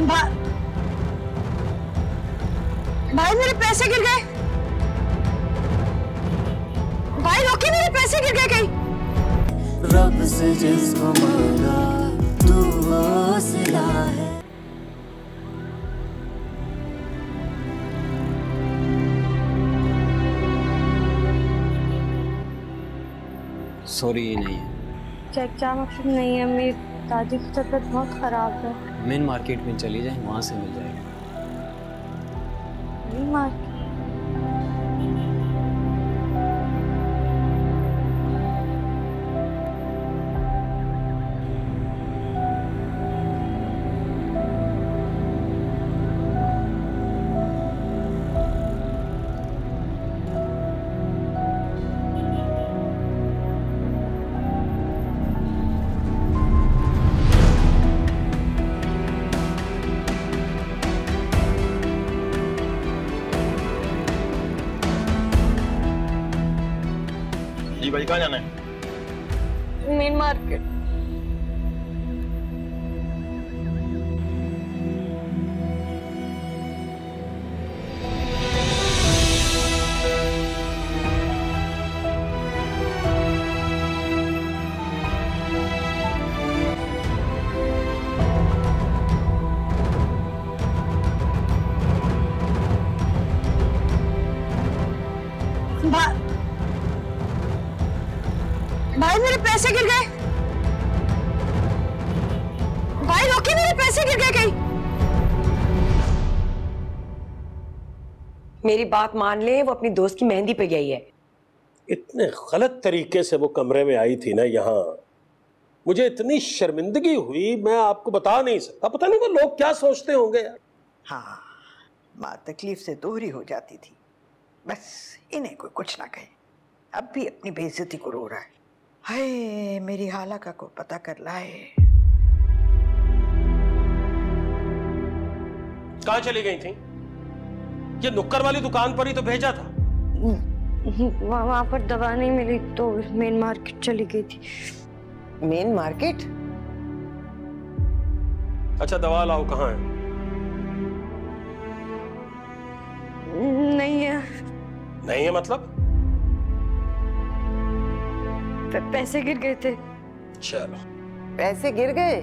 भा... भाई मेरे पैसे गिर गए। भाई रोकी मेरे पैसे गिर गए कहीं। रब से जिसको मांगा तू हौसला है। सॉरी ये नहीं है। चेक क्या मकसद नहीं है मेरी दादी की तबीयत बहुत ख़राब है। मेन मार्केट में चली जाए वहाँ से मिल जाएगी। नहीं भाई कहाँ जाना है? Main market. भाई मेरे पैसे गिर गए। भाई रोकी मेरे पैसे गिर गए कहीं? मेरी बात मान ले वो अपनी दोस्त की मेहंदी पे गई है। इतने गलत तरीके से वो कमरे में आई थी ना यहाँ। मुझे इतनी शर्मिंदगी हुई मैं आपको बता नहीं सकता। पता नहीं वो लोग क्या सोचते होंगे यार। हाँ माँ तकलीफ़ से दूरी हो जाती थी। बस इन्हें कोई कुछ ना कहे। अब भी अपनी बेइज्जती को रो रहा है। हाय मेरी हाला का को पता कर लाए। कहा चली गई थी? ये नुक्कर वाली दुकान पर ही तो भेजा था। वहाँ वहाँ पर दवा नहीं मिली तो मेन मार्केट चली गई थी। मेन मार्केट अच्छा दवा लाओ कहाँ है? नहीं है। नहीं है मतलब? पैसे गिर गए थे। चलो पैसे गिर गए?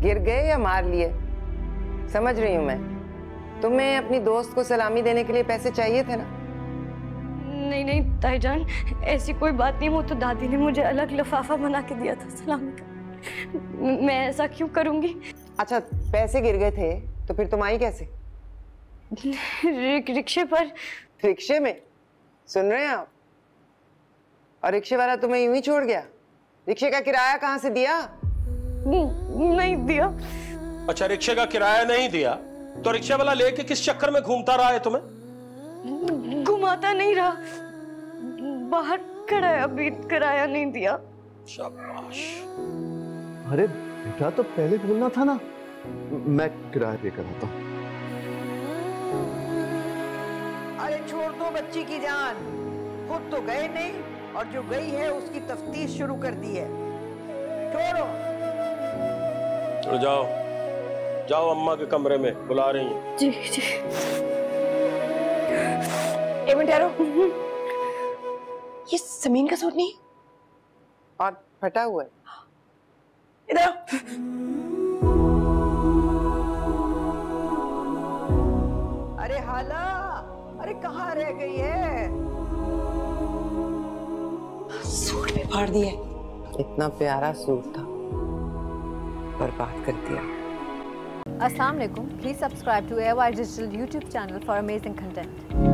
गिर गए या मार लिए? समझ रही हूँ मैं। तुम्हें अपनी दोस्त को सलामी देने के लिए पैसे चाहिए थे ना? नहीं नहीं ताईजान ऐसी कोई बात नहीं वो तो दादी ने मुझे अलग लिफाफा बना के दिया था सलामी का। मैं ऐसा क्यों करूँगी? अच्छा पैसे गिर गए थे तो फिर तुम आई कैसे? रिक्शे पर। रिक्शे में? सुन रहे हैं आप? और रिक्शे वाला तुम्हें यूँ ही छोड़ गया? रिक्शे का किराया कहाँ से दिया? नहीं दिया। अच्छा रिक्शे का किराया नहीं दिया? तो रिक्शा वाला लेके किस चक्कर में घूमता रहा है तुम्हें? घुमाता नहीं रहा। बाहर कराया भी कराया नहीं दिया। शाबाश। अरे बेटा तो पहले बोलना था ना। मैं किराया पे कराता हूँ। अरे छोड़ दो बच्ची की जान। खुद तो गए नहीं। और जो गई है उसकी तफ्तीश शुरू कर दी है। छोड़ो। चलो जाओ। जाओ अम्मा के कमरे में बुला रही हैं। जी जी। एक मिनट ठहरो। ये ज़मीन का सूट नहीं? और फटा हुआ है। इधर अरे हाला अरे कहाँ रह गई है? फाड़ दिया इतना प्यारा सूट था। बर्बाद कर दिया। अस्सलाम वालेकुम। Please subscribe to AY digital YouTube channel for amazing content